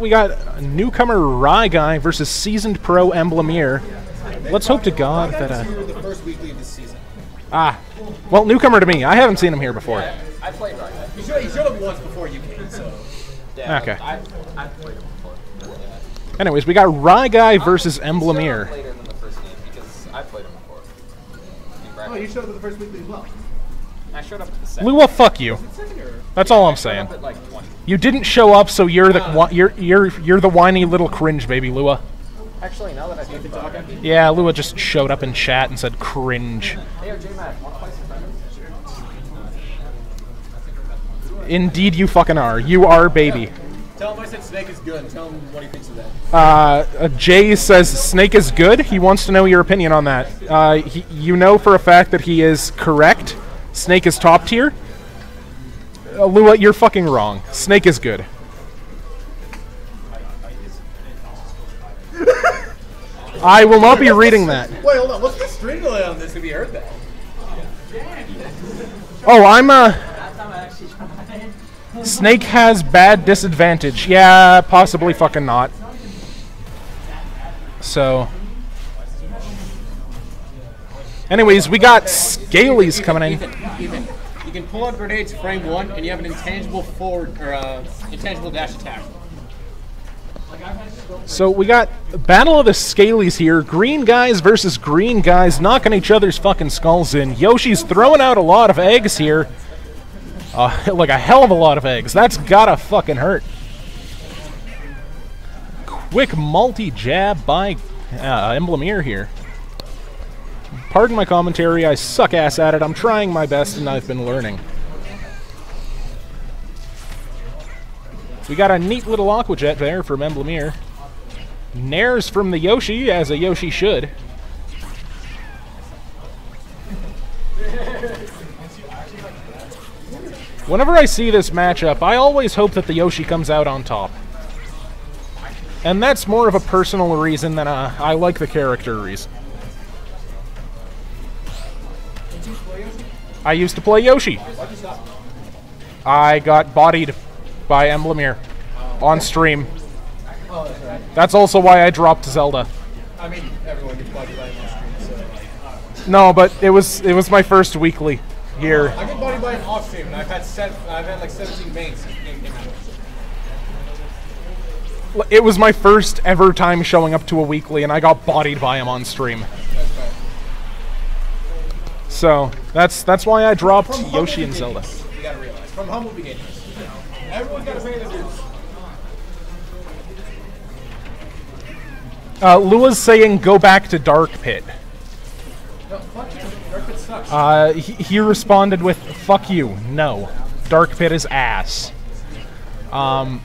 We got newcomer Ryeguy versus seasoned pro Emblemier. Let's hope to God that uh, the first weekly of this season. ah, well, newcomer to me. I haven't seen him here before. I played right. He showed, he showed up once before you came, so. Yeah, Okay. I, I played him before. Yeah. Anyways, we got Ryeguy versus Emblemier. He showed up later than the first game because I played him before. Oh, bracket. you showed up at the first weekly as well. I showed up at the second. Lua, fuck you. Second or? That's all I'm saying. up at like 20. You didn't show up, so you're the whi- you're you're you're the whiny little cringe baby, Lua. Actually, now that I think about it. Yeah, Lua just showed up in chat and said cringe. Hey, J Matt, want to play some friends? Indeed, you fucking are. You are baby. Tell him I said Snake is good. Tell him what he thinks of that. Uh, uh, Jay says Snake is good. He wants to know your opinion on that. Uh, he, you know for a fact that he is correct. Snake is top tier. Uh, Lua, you're fucking wrong. Snake is good. I will not be reading that. Wait, hold on. What's the string delay on this? Have you heard that? Oh, I'm uh Snake has bad disadvantage. Yeah, possibly fucking not. So Anyways, we got Scalies coming in. Ethan, you can pull out grenades frame one, and you have an intangible forward or uh, intangible dash attack. So we got Battle of the Scalies here. Green guys versus green guys knocking each other's fucking skulls in. Yoshi's throwing out a lot of eggs here. Uh, like a hell of a lot of eggs. That's gotta fucking hurt. Quick multi jab by uh, Emblemier here. Pardon my commentary, I suck ass at it. I'm trying my best and I've been learning. We got a neat little Aqua Jet there from Emblemier. Nairs from the Yoshi, as a Yoshi should. Whenever I see this matchup, I always hope that the Yoshi comes out on top. And that's more of a personal reason than a I like the character reason. I used to play Yoshi. I got bodied by Emblemier on stream. That's also why I dropped Zelda. I mean, everyone gets bodied by stream, so. No, but it was it was my first weekly here. I get bodied by an off stream, and I've had I've had like 17 mains since the game came out. It was my first ever time showing up to a weekly, and I got bodied by him on stream. So that's that's why I dropped From Yoshi and Zelda. You gotta realize, from humble beginnings. Everyone's gotta pay their dues. Uh, Lua's saying go back to Dark Pit. No, fuck you. Dark Pit sucks. Uh, he, he responded with "fuck you." No, Dark Pit is ass. Um,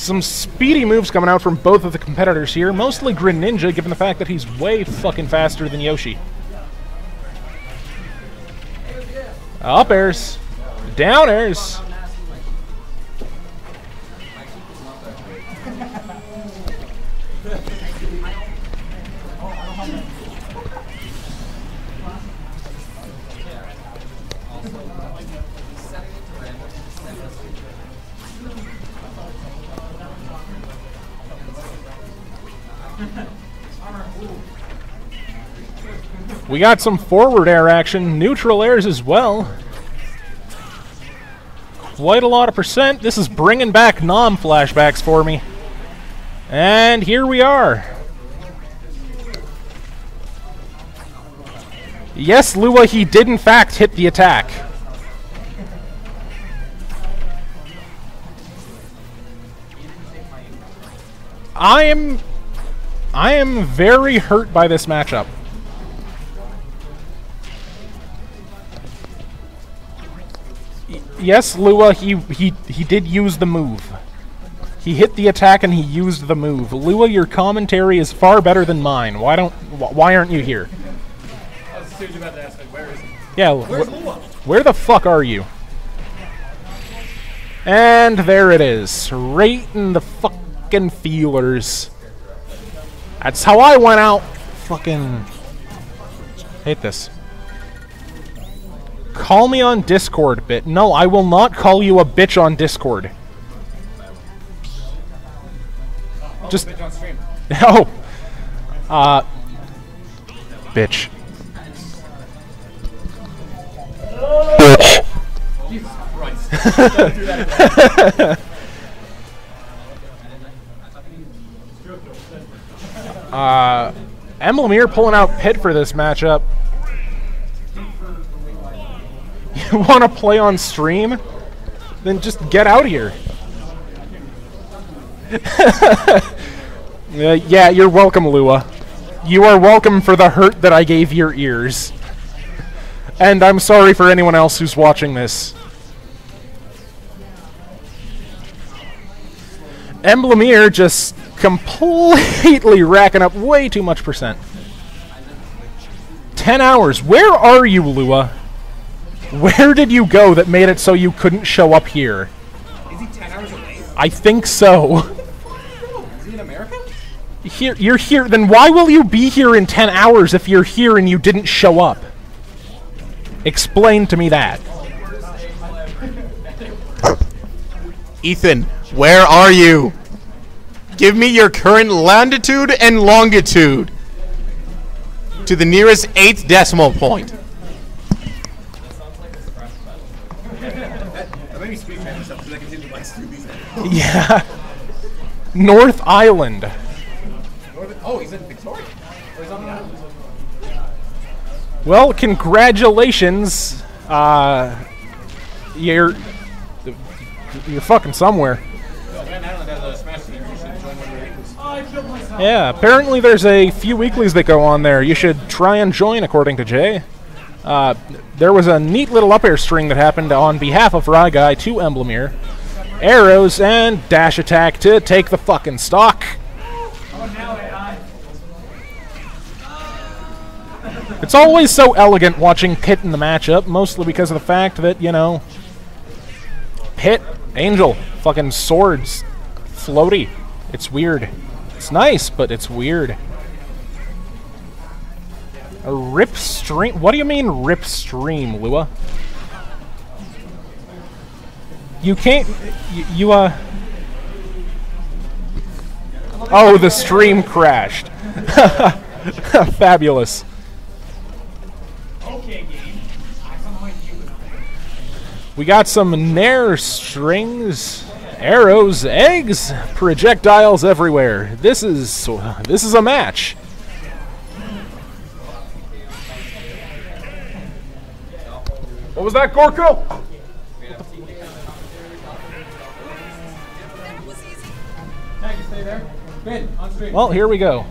some speedy moves coming out from both of the competitors here. Mostly Greninja, given the fact that he's way fucking faster than Yoshi. Up airs, down airs. We got some forward air action, neutral airs as well. Quite a lot of percent. This is bringing back Nom flashbacks for me. And here we are. Yes, Lua, he did in fact hit the attack. I am I am very hurt by this matchup. Y- Yes, Lua, he, he he did use the move. He hit the attack and he used the move. Lua, your commentary is far better than mine. Why don't wh- why aren't you here? I was about to ask, like, where is he? Yeah, Where's wh- Lua? where the fuck are you? And there it is. Right in the fucking feelers. That's how I went out. Fucking hate this. Call me on Discord, bit. No, I will not call you a bitch on Discord. Just no. Oh. Uh, bitch. Bitch. Jesus Christ. Uh, Emblemier pulling out Pit for this matchup. You want to play on stream? Then just get out here. Uh, yeah, you're welcome, Lua. You are welcome for the hurt that I gave your ears. And I'm sorry for anyone else who's watching this. Emblemir just completely racking up way too much percent. 10 hours. Where are you, Lua? Where did you go that made it so you couldn't show up here? Is he 10 hours away? I think so. Is he in America? Here, you're here. Then why will you be here in 10 hours if you're here and you didn't show up? Explain to me that. Ethan, where are you? Give me your current longitude and longitude to the nearest eighth decimal point. I made me speak for myself so I can see the lights through these. Yeah. North Island. Oh, he's in Victoria. He's on the island. Well, congratulations. Uh, you're you're fucking somewhere. Yeah, apparently there's a few weeklies that go on there. You should try and join, according to Jay. Uh, there was a neat little up air string that happened on behalf of Ryeguy to Emblemier. Arrows and dash attack to take the fucking stock. It's always so elegant watching Pit in the matchup, mostly because of the fact that, you know, Pit, Angel, fucking swords, floaty. It's weird. It's nice, but it's weird. A rip stream? What do you mean rip stream, Lua? You can't. You, you uh. Oh, the stream crashed. Fabulous. We got some Nair strings, arrows, eggs, projectiles everywhere. This is this is a match. What was that, Gorko? Hey, you stay there. Ben, on stream. Well, here we go.